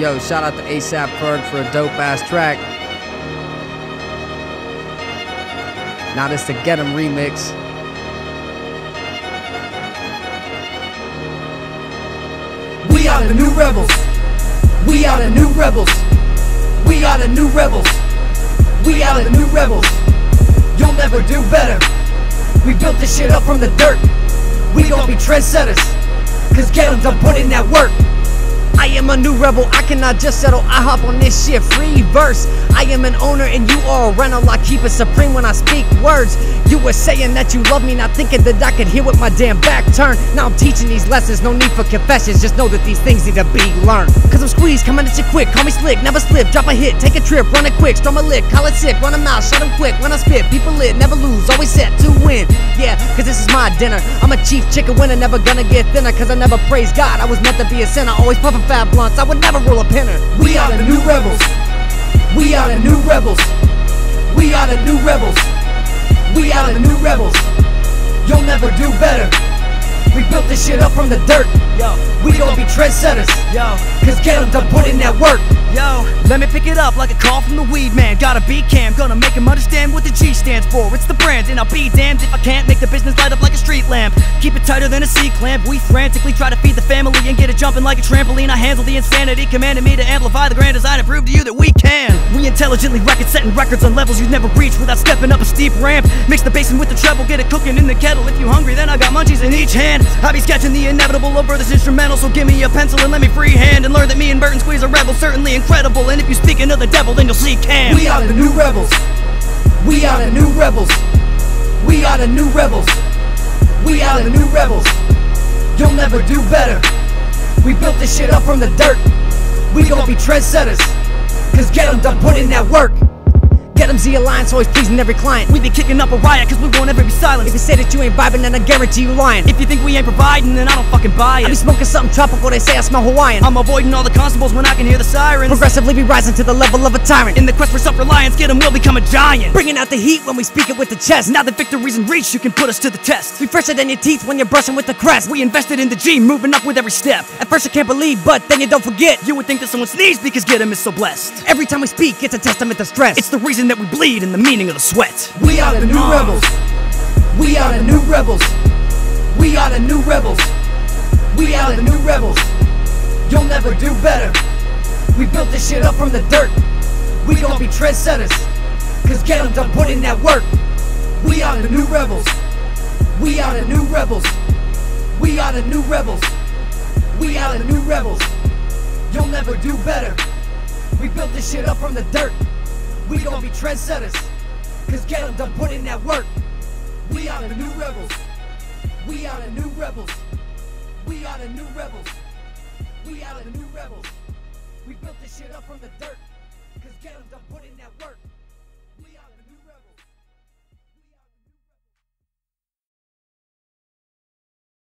Yo, shout out to ASAP Ferg for a dope ass track. Now this the Get 'em remix. We are the new rebels. We are the new rebels. We are the new rebels. We are the new rebels. You'll never do better. We built this shit up from the dirt. We gon' be trendsetters. Cause get 'em done put in that work. I am a new rebel, I cannot just settle. I hop on this shit, free verse. I am an owner and you are a rental. I keep it supreme when I speak words. You were saying that you love me, not thinking that I could hear with my damn back turned. Now I'm teaching these lessons, no need for confessions. Just know that these things need to be learned. Cause I'm squeezed, coming at you quick. Call me slick, never slip. Drop a hit, take a trip, run it quick. Strum a lick, call it sick, run a mouth, shut 'em quick. When I spit, people lit, never lose, always set to win. Yeah, cause this is my dinner. I'm a chief chicken winner, never gonna get thinner. Cause I never praise God, I was meant to be a sinner. Always puffing fat blunts, I would never roll a pinner. We are the new rebels. We are the new rebels. We are the new rebels. We are the new rebels. You'll never do better. We built this shit up from the dirt. Yo, We gon' be trendsetters. yo, Cause get 'em done put in that work. Yo. Let me pick it up like a call from the weed man. Got a beat cam, gonna make him understand what the G stands for. It's the brand, and I'll be damned if I can't make the business light up like a street lamp. Keep it tighter than a C clamp. We frantically try to feed the family and get it jumping like a trampoline. I handle the insanity, commanded me to amplify the grand design and prove to you that we can. We intelligently record setting records on levels you'd never reach without stepping up a steep ramp. Mix the bass in with the treble, get it cooking in the kettle. If you hungry, then I got munchies in each hand. I be sketching the inevitable over this instrumental, so give me a pencil and let me freehand and learn that me and Burton Squeeze are rebels, certainly incredible. And if you speaking of the devil, then you'll see Cam. We are the new rebels. We are the new rebels. We are the new rebels. We are the new rebels. You'll never do better. We built this shit up from the dirt. We gon' be trendsetters. Cause get 'em done put in that work. Get 'em Z Alliance, always pleasing every client. We be kicking up a riot, cause we won't ever be silent. Say that you ain't vibing, then I guarantee you lying. If you think we ain't providing, then I don't fucking buy it. I be smoking something tropical, they say I smell Hawaiian. I'm avoiding all the constables when I can hear the sirens. progressively be rising to the level of a tyrant. In the quest for self-reliance, get 'em will become a giant. Bringing out the heat when we speak it with the chest. Now that victory's in reach, you can put us to the test. We fresher than your teeth when you're brushing with the crest. We invested in the G, moving up with every step. At first you can't believe, but then you don't forget. You would think that someone sneezed because get 'em is so blessed. Every time we speak, it's a testament to stress. It's the reason that we bleed and the meaning of the sweat. We are the new rebels. We are the new rebels. We are the new rebels. We are the new rebels. You'll never do better. We built this shit up from the dirt. We gon' be trendsetters. Cause get 'em done put in that work. We are the new rebels. We are the new rebels. We are the new rebels. We are the new rebels. You'll never do better. We built this shit up from the dirt. We gon' be trendsetters. Cause get 'em done put in that work. Are the new rebels. We are the new rebels. We are the new rebels. We built this shit up from the dirt. Cause get 'em done put in